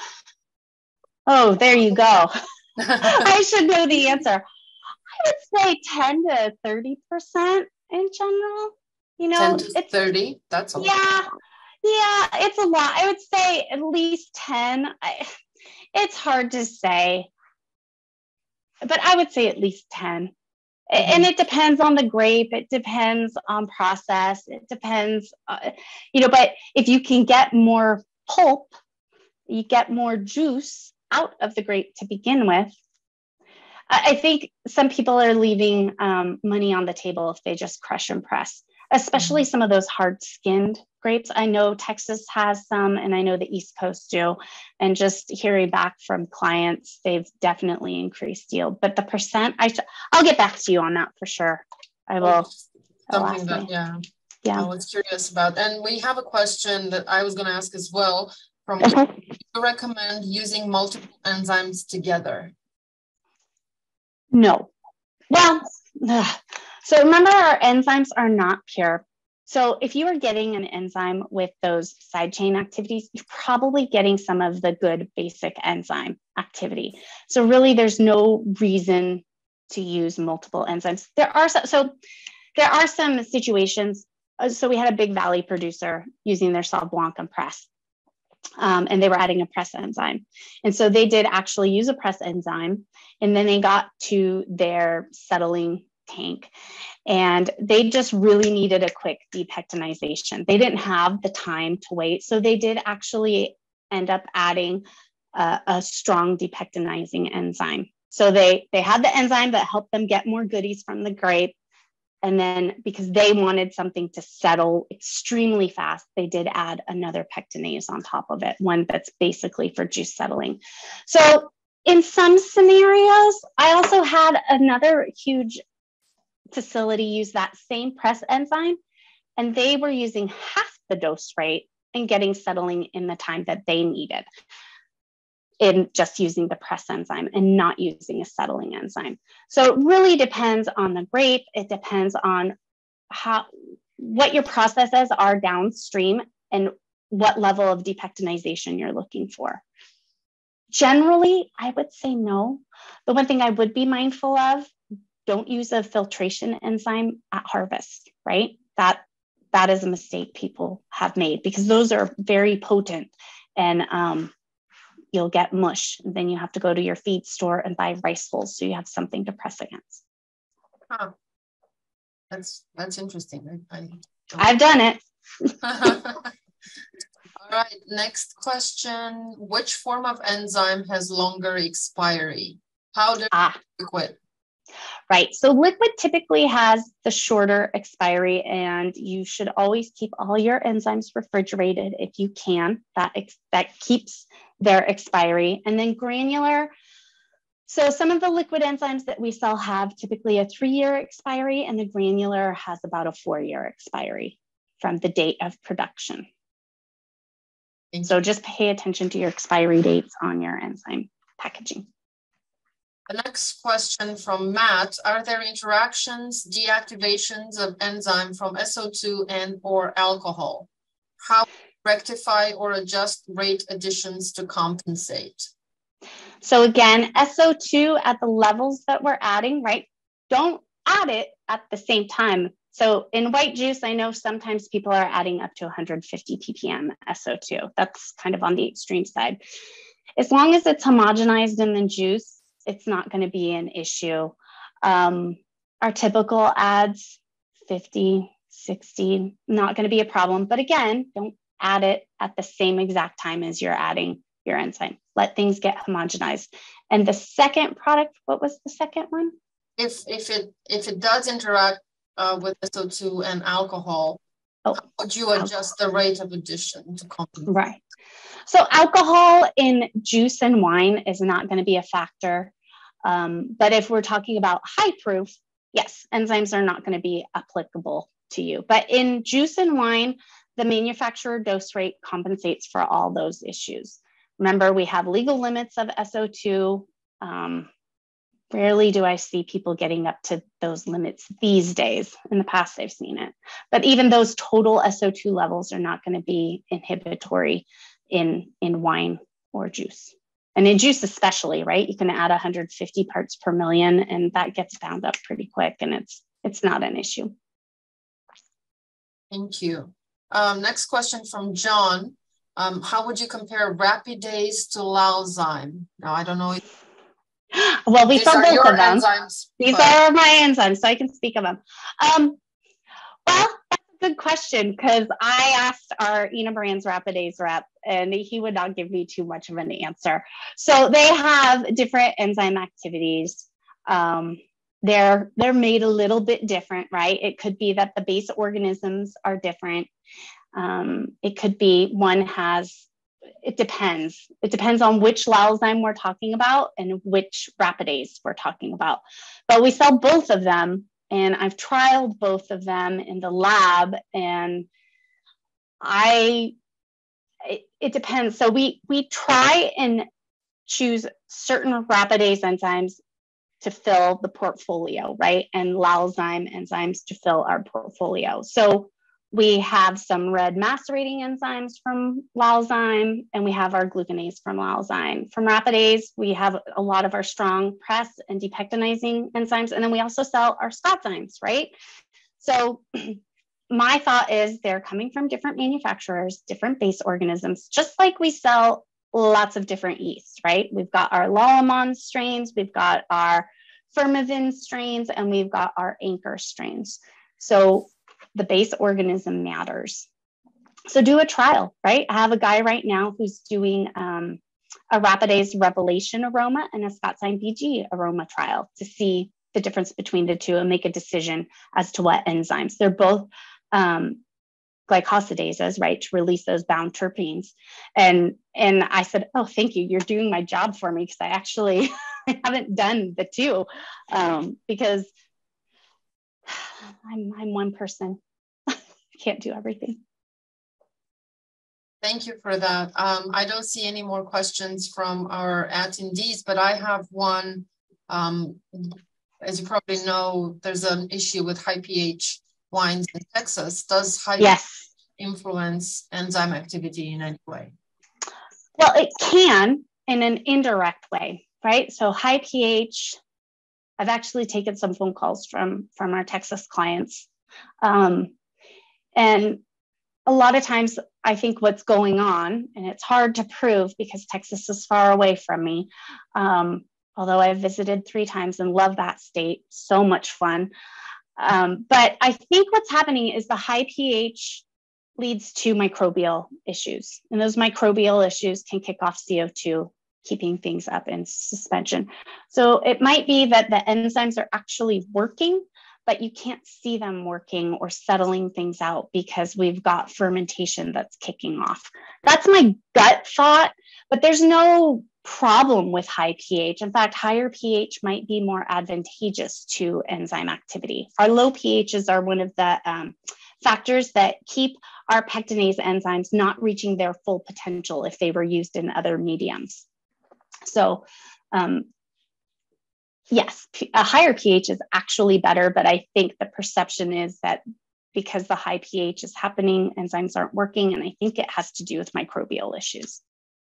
[SPEAKER 2] oh, there you go. *laughs* *laughs* I should know the answer. I would say 10 to 30% in general. You know,
[SPEAKER 1] 10 to it's 30. That's a
[SPEAKER 2] yeah, lot. Yeah, it's a lot. I would say at least 10. I, it's hard to say, but I would say at least 10 and it depends on the grape it depends on process it depends uh, you know but if you can get more pulp you get more juice out of the grape to begin with i think some people are leaving um, money on the table if they just crush and press especially mm-hmm. some of those hard skinned grapes. I know Texas has some, and I know the East Coast do. And just hearing back from clients, they've definitely increased yield. But the percent, I I'll get back to you on that for sure. I will.
[SPEAKER 1] Something that, yeah, yeah, I was curious about. And we have a question that I was going to ask as well. From uh-huh. you recommend using multiple enzymes together?
[SPEAKER 2] No. Well, ugh. so remember our enzymes are not pure. So if you are getting an enzyme with those side chain activities, you're probably getting some of the good basic enzyme activity. So really there's no reason to use multiple enzymes. There are some, so there are some situations. Uh, so we had a big valley producer using their Sauv Blanc and press. Um, and they were adding a press enzyme. And so they did actually use a press enzyme. And then they got to their settling tank and they just really needed a quick depectinization. They didn't have the time to wait. So they did actually end up adding a, a strong depectinizing enzyme. So they, they had the enzyme that helped them get more goodies from the grape. And then because they wanted something to settle extremely fast, they did add another pectinase on top of it, one that's basically for juice settling. So in some scenarios, I also had another huge facility used that same press enzyme and they were using half the dose rate and getting settling in the time that they needed in just using the press enzyme and not using a settling enzyme. So it really depends on the grape. It depends on how what your processes are downstream and what level of depectinization you're looking for. Generally, I would say no. The one thing I would be mindful of don't use a filtration enzyme at harvest, right? That that is a mistake people have made because those are very potent and um, you'll get mush. And then you have to go to your feed store and buy rice hulls so you have something to press against.
[SPEAKER 1] Huh. That's that's interesting. I,
[SPEAKER 2] I have done it. *laughs*
[SPEAKER 1] All right, next question. Which form of enzyme has longer expiry? Powder ah. liquid?
[SPEAKER 2] Right. So liquid typically has the shorter expiry, and you should always keep all your enzymes refrigerated if you can. That, ex- that keeps their expiry. And then granular. So some of the liquid enzymes that we sell have typically a three year expiry, and the granular has about a four year expiry from the date of production. So just pay attention to your expiry dates on your enzyme packaging.
[SPEAKER 1] The next question from Matt, are there interactions, deactivations of enzyme from SO2 and or alcohol? How rectify or adjust rate additions to compensate?
[SPEAKER 2] So again, SO2 at the levels that we're adding, right? Don't add it at the same time. So in white juice, I know sometimes people are adding up to 150 ppm SO2. That's kind of on the extreme side. As long as it's homogenized in the juice, it's not going to be an issue. Um, our typical ads, 50, 60, not going to be a problem. But again, don't add it at the same exact time as you're adding your enzyme. Let things get homogenized. And the second product, what was the second one?
[SPEAKER 1] If if it if it does interact uh, with SO2 and alcohol, oh, would you adjust the rate of addition to compensate?
[SPEAKER 2] Right. So alcohol in juice and wine is not going to be a factor. Um, but if we're talking about high proof, yes, enzymes are not going to be applicable to you. But in juice and wine, the manufacturer dose rate compensates for all those issues. Remember, we have legal limits of SO2. Um, rarely do I see people getting up to those limits these days. In the past, I've seen it. But even those total SO2 levels are not going to be inhibitory in, in wine or juice and in juice especially right you can add 150 parts per million and that gets bound up pretty quick and it's it's not an issue
[SPEAKER 1] thank you um, next question from john um, how would you compare rapidase to Lallzyme now i don't know if *gasps*
[SPEAKER 2] Well, we
[SPEAKER 1] These
[SPEAKER 2] saw both of them.
[SPEAKER 1] enzymes.
[SPEAKER 2] These
[SPEAKER 1] but-
[SPEAKER 2] are my enzymes, so I can speak of them. Um, well, that's a good question because I asked our Oenobrands Rapidase rep, and he would not give me too much of an answer. So they have different enzyme activities. Um, they're they're made a little bit different, right? It could be that the base organisms are different. Um, it could be one has it depends. It depends on which Lallzyme we're talking about and which rapidase we're talking about. But we sell both of them, and I've trialed both of them in the lab, and I it, it depends. So we we try and choose certain rapidase enzymes to fill the portfolio, right? And Lallzyme enzymes to fill our portfolio. So we have some red macerating enzymes from Lallzyme, and we have our glucanase from Lallzyme. From Rapidase, we have a lot of our strong press and depectinizing enzymes, and then we also sell our Scottzymes, right? So *clears throat* my thought is they're coming from different manufacturers, different base organisms, just like we sell lots of different yeasts, right? We've got our Lallemand strains, we've got our Fermivin strains, and we've got our Anchor strains. So the base organism matters. So do a trial, right? I have a guy right now who's doing um, a Rapidase Revelation aroma and a Scottzyme BG aroma trial to see the difference between the two and make a decision as to what enzymes. They're both um, glycosidases, right, to release those bound terpenes. And and I said, oh, thank you, you're doing my job for me because I actually *laughs* haven't done the two um, because *sighs* I'm I'm one person. *laughs* Can't do everything.
[SPEAKER 1] Thank you for that. Um, I don't see any more questions from our attendees, but I have one. Um, as you probably know, there's an issue with high pH wines in Texas. Does high
[SPEAKER 2] yes.
[SPEAKER 1] influence enzyme activity in any way?
[SPEAKER 2] Well, it can in an indirect way, right? So high pH. I've actually taken some phone calls from from our Texas clients, um, and a lot of times I think what's going on, and it's hard to prove because Texas is far away from me. Um, although I've visited three times and love that state, so much fun. Um, but I think what's happening is the high pH leads to microbial issues, and those microbial issues can kick off CO2, keeping things up in suspension. So it might be that the enzymes are actually working, but you can't see them working or settling things out because we've got fermentation that's kicking off. That's my gut thought, but there's no problem with high pH. In fact, higher pH might be more advantageous to enzyme activity. Our low pHs are one of the um, factors that keep our pectinase enzymes not reaching their full potential if they were used in other mediums. So, um, yes, a higher pH is actually better, but I think the perception is that because the high pH is happening, enzymes aren't working, and I think it has to do with microbial issues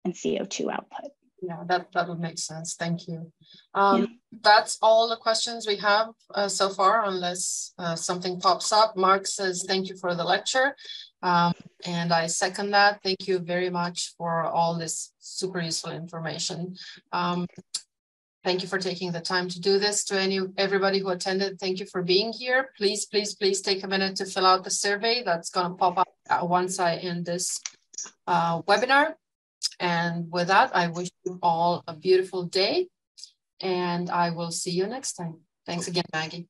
[SPEAKER 2] and CO2 output.
[SPEAKER 1] Yeah, that, that would make sense. Thank you. Um, yeah. That's all the questions we have uh, so far, unless uh, something pops up. Mark says, thank you for the lecture. Um, and I second that. Thank you very much for all this super useful information. Um, thank you for taking the time to do this. To any everybody who attended, thank you for being here. Please, please, please take a minute to fill out the survey that's going to pop up once I end this uh, webinar. And with that, I wish you all a beautiful day and I will see you next time. Thanks again, Maggie.